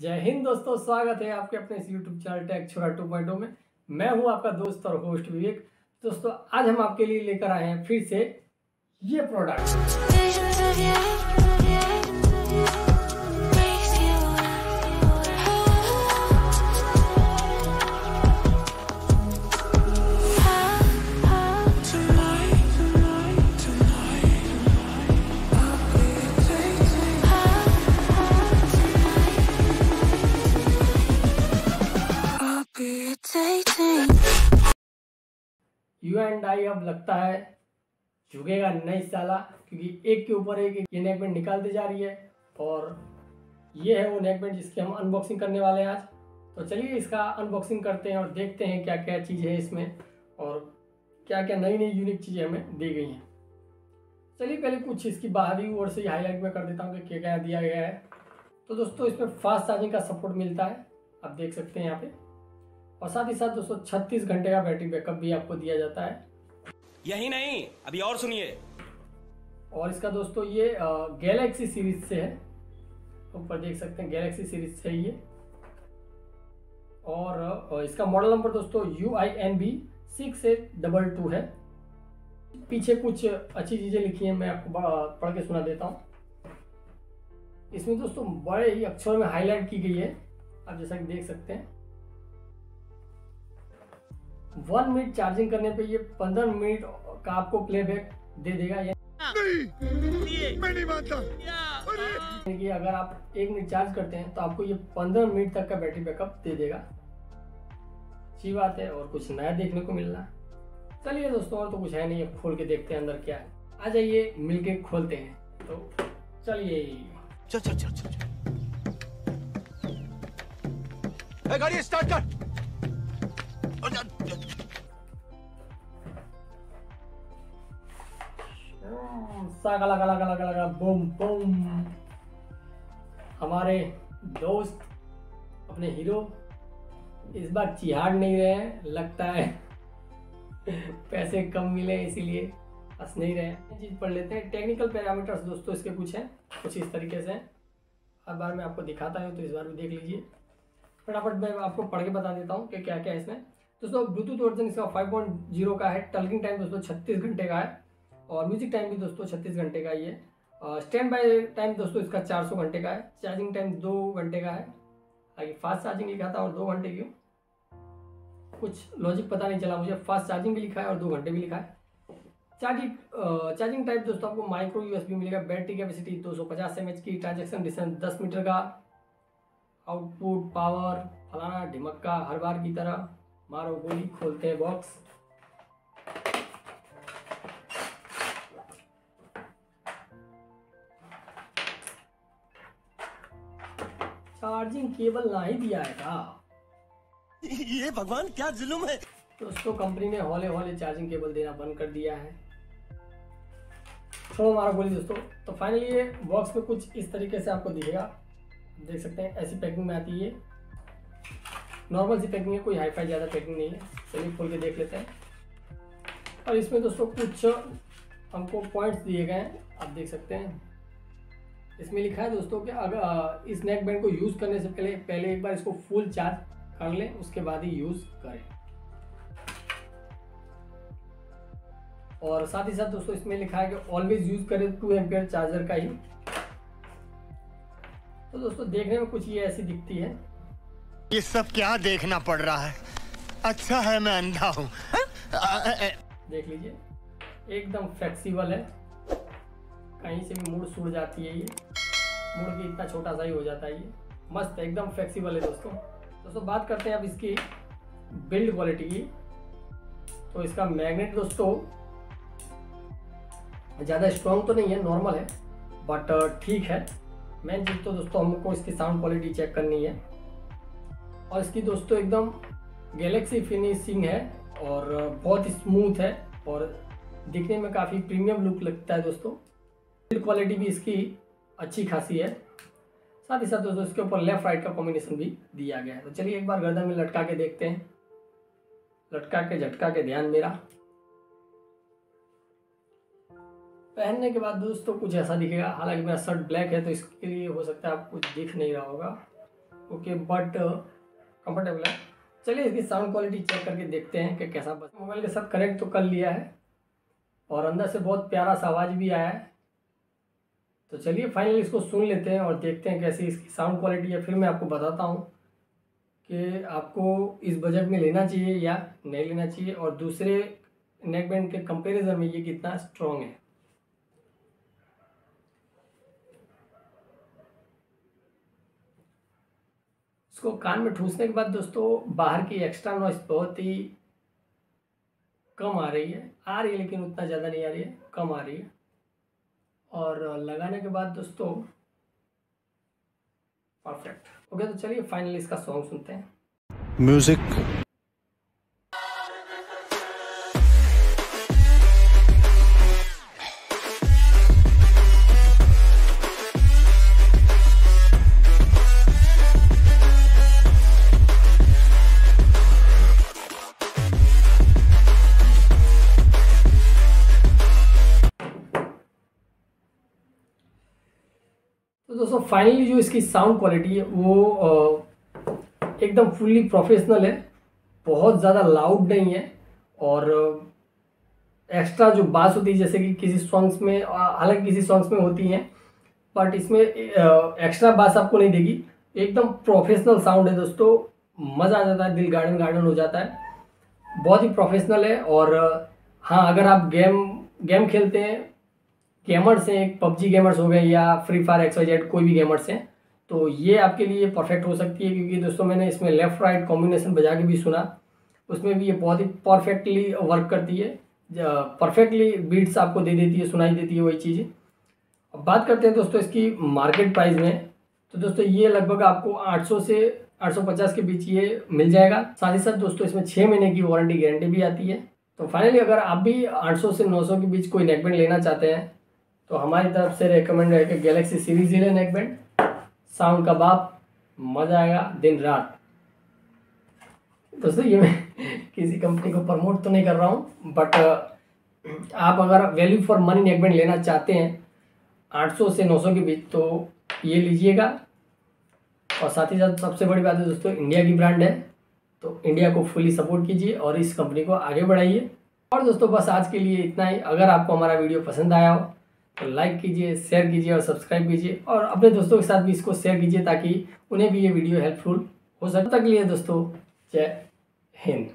जय हिंद दोस्तों, स्वागत है आपके अपने इस YouTube channel tag Chhora two में। मैं हूँ आपका दोस्त और होस्ट विवेक। दोस्तों, आज हम आपके लिए लेकर आए हैं फिर से ये प्रोडक्ट यू एंड आई अब लगता है झुकेगा नहीं साला, क्योंकि एक के ऊपर एक, ये नेक बैंड निकालती जा रही है। और ये है वो नेक बैंड जिसकी हम अनबॉक्सिंग करने वाले हैं आज। तो चलिए इसका अनबॉक्सिंग करते हैं और देखते हैं क्या क्या चीज़ है इसमें और क्या क्या नई नई यूनिक चीज़ें हमें दी गई हैं। चलिए पहले कुछ इसकी बाहरी ओर से हाईलाइट में कर देता हूँ कि क्या क्या दिया गया है। तो दोस्तों, इसमें फास्ट चार्जिंग का सपोर्ट मिलता है। आप देख सकते हैं यहाँ पे। और साथ ही साथ दोस्तों छत्तीस घंटे का बैटरी बैकअप भी आपको दिया जाता है। यही नहीं अभी और सुनिए। और इसका दोस्तों ये गैलेक्सी सीरीज़ से है। ऊपर देख सकते हैं गैलेक्सी सीरीज़ से है ये और इसका मॉडल नंबर दोस्तों U I N B six eight double two है। पीछे कुछ अच्छी चीज़ें लिखी हैं मैं आपको पढ़ के सुना देता हूँ। इसमें दोस्तों बड़े ही अक्षरों में हाईलाइट की गई है। आप जैसा कि देख सकते हैं। वन मिनट चार्जिंग करने पे ये पंद्रह मिनट का आपको प्लेबैक दे देगा ये यानी कि अगर आप एक मिनट चार्ज करते हैं तो आपको ये पंद्रह मिनट तक का बैटरी बैकअप दे देगा। अच्छी बात है और कुछ नया देखने को मिल रहा है। चलिए दोस्तों और तो कुछ है नहीं खोल के देखते हैं अंदर क्या है। आ जाइए मिलके खोलते हैं। तो चलिए। चल चल चल चल ए, गाड़ी स्टार्ट कर। सागा, लगा हमारे दोस्त, अपने हीरो, इस बार चिहाड़ नहीं रहे हैं, लगता है पैसे कम मिले, इसीलिए हंस नहीं रहे हैं। चीज़ पढ़ लेते हैं टेक्निकल पैरामीटर्स दोस्तों, इसके कुछ हैं, कुछ इस तरीके से। हर बार मैं आपको दिखाता हूँ तो इस बार भी देख लीजिए। फटाफट मैं आपको पढ़ के बता देता हूँ कि क्या क्या है इसमें। दोस्तों ब्लूटूथ वर्जन इसका 5.0 का है टल्किंग टाइम दोस्तों 36 घंटे का है और म्यूज़िक टाइम भी दोस्तों 36 घंटे का ही है। स्टैंड बाय टाइम दोस्तों इसका 400 घंटे का है चार्जिंग टाइम दो घंटे का है। आगे फास्ट चार्जिंग लिखा था और दो घंटे की कुछ लॉजिक पता नहीं चला मुझे फास्ट चार्जिंग भी लिखा है और दो घंटे भी लिखा है। चार्जिंग चार्जिंग टाइप दोस्तों आपको माइक्रो यूएसबी मिलेगा बैटरी कैपेसिटी 250 सौ पचास की ट्रांजेक्शन डिस्टेंस 10 मीटर का आउटपुट पावर फलाना ढिमक्का हर बार की तरह। मारो गोली खोलते हैं बॉक्स चार्जिंग केबल ना ही दिया है का ये भगवान क्या जुलुम है? दोस्तों कंपनी ने हौले हौले चार्जिंग केबल देना बंद कर दिया है। छोड़ो हमारा गोली दोस्तों। तो फाइनली ये बॉक्स में कुछ इस तरीके से आपको दिखेगा। देख सकते हैं ऐसी पैकिंग में आती है। नॉर्मल सी पैकिंग है, कोई हाई फाई ज़्यादा पैकिंग नहीं है। चलिए खोल के देख लेते हैं। और इसमें दोस्तों कुछ हमको पॉइंट्स दिए गए हैं, आप देख सकते हैं। इसमें लिखा है दोस्तों कि अगर इस नेक बैंड को यूज़ करने से पहले पहले एक बार इसको फुल चार्ज कर लें, उसके बाद ही यूज़ करें। और साथ ही साथ दोस्तों इसमें लिखा है कि ऑलवेज यूज़ करें टू एम्पेयर चार्जर का ही। तो दोस्तों देखने में कुछ ये ऐसी दिखती है। ये सब क्या देखना पड़ रहा है? अच्छा है मैं अंधा हूँ। देख लीजिए एकदम फ्लेक्सिबल है। कहीं से भी मुड़ सुड़ जाती है ये। मुड़ भी इतना छोटा सा ही हो जाता है ये। मस्त है, एकदम फ्लेक्सिबल है दोस्तों। दोस्तों बात करते हैं अब इसकी बिल्ड क्वालिटी की। तो इसका मैग्नेट दोस्तों ज़्यादा स्ट्रॉन्ग तो नहीं है नॉर्मल है बट ठीक है। मेन चीज़ तो दोस्तों हमको इसकी साउंड क्वालिटी चेक करनी है। और इसकी दोस्तों एकदम गैलेक्सी फिनिशिंग है और बहुत स्मूथ है और दिखने में काफ़ी प्रीमियम लुक लगता है दोस्तों। क्वालिटी भी इसकी अच्छी खासी है। साथ ही साथ दोस्तों इसके ऊपर लेफ़्ट राइट का कॉम्बिनेशन भी दिया गया है। तो चलिए एक बार गर्दन में लटका के देखते हैं। लटका के, झटका के ध्यान मेरा। पहनने के बाद दोस्तों कुछ ऐसा दिखेगा। हालाँकि मेरा शर्ट ब्लैक है तो इसके लिए हो सकता है आपको दिख नहीं रहा होगा। ओके बट कंफर्टेबल है। चलिए इसकी साउंड क्वालिटी चेक करके देखते हैं कि कैसा बस। मोबाइल के साथ कनेक्ट तो कर लिया है और अंदर से बहुत प्यारा सा आवाज़ भी आया है। तो चलिए फाइनली इसको सुन लेते हैं और देखते हैं कैसी इसकी साउंड क्वालिटी है। फिर मैं आपको बताता हूँ कि आपको इस बजट में लेना चाहिए या नहीं लेना चाहिए और दूसरे नेक बैंड के कंपैरिजन में ये कितना स्ट्रॉन्ग है। इसको कान में ठूसने के बाद दोस्तों, बाहर की एक्स्ट्रा नॉइस बहुत ही कम आ रही है। आ रही है लेकिन उतना ज़्यादा नहीं आ रही है, कम आ रही है। और लगाने के बाद दोस्तों परफेक्ट ओके तो चलिए फाइनली इसका सॉन्ग सुनते हैं। म्यूज़िक दोस्तों फाइनली जो इसकी साउंड क्वालिटी है, वो एकदम फुल्ली प्रोफेशनल है, बहुत ज़्यादा लाउड नहीं है, और एक्स्ट्रा जो बास होती है, जैसे कि किसी सॉन्ग्स में हालाँकि किसी सॉन्ग्स में होती हैं बट इसमें एक्स्ट्रा बास आपको नहीं देगी। एकदम प्रोफेशनल साउंड है दोस्तों, मज़ा आ जाता है, दिल गार्डन गार्डन हो जाता है। बहुत ही प्रोफेशनल है, और हाँ अगर आप गेम गेम खेलते हैं गेमर्स हैं एक पबजी गेमर्स हो गए या free fire X Y Z कोई भी गेमर्स हैं तो ये आपके लिए परफेक्ट हो सकती है क्योंकि दोस्तों मैंने इसमें लेफ़्ट राइट कॉम्बिनेशन बजा के भी सुना, उसमें भी ये बहुत ही परफेक्टली वर्क करती है परफेक्टली बीट्स आपको दे देती है, सुनाई देती है वही चीज़। अब बात करते हैं दोस्तों इसकी मार्केट प्राइस में तो दोस्तों ये लगभग आपको 800 से 850 के बीच ये मिल जाएगा। साथ ही साथ दोस्तों इसमें छः महीने की वारंटी गारंटी भी आती है। तो फाइनली अगर आप भी 800 से 900 के बीच कोई नेकबैंड लेना चाहते हैं तो हमारी तरफ़ से रेकमेंड है कि गैलेक्सी सीरीज़ ही ले नेकबैंड साउंड का बाप, मज़ा आएगा दिन रात। दोस्तों, ये मैं किसी कंपनी को प्रमोट तो नहीं कर रहा हूँ बट आप अगर वैल्यू फॉर मनी नेकबैंड लेना चाहते हैं 800 से 900 के बीच तो ये लीजिएगा। और साथ ही साथ सबसे बड़ी बात है दोस्तों इंडिया की ब्रांड है तो इंडिया को फुली सपोर्ट कीजिए और इस कंपनी को आगे बढ़ाइए। और दोस्तों, बस आज के लिए इतना ही। अगर आपको हमारा वीडियो पसंद आया हो तो लाइक कीजिए शेयर कीजिए और सब्सक्राइब कीजिए और अपने दोस्तों के साथ भी इसको शेयर कीजिए ताकि उन्हें भी ये वीडियो हेल्पफुल हो सके। तक लिए दोस्तों, जय हिंद।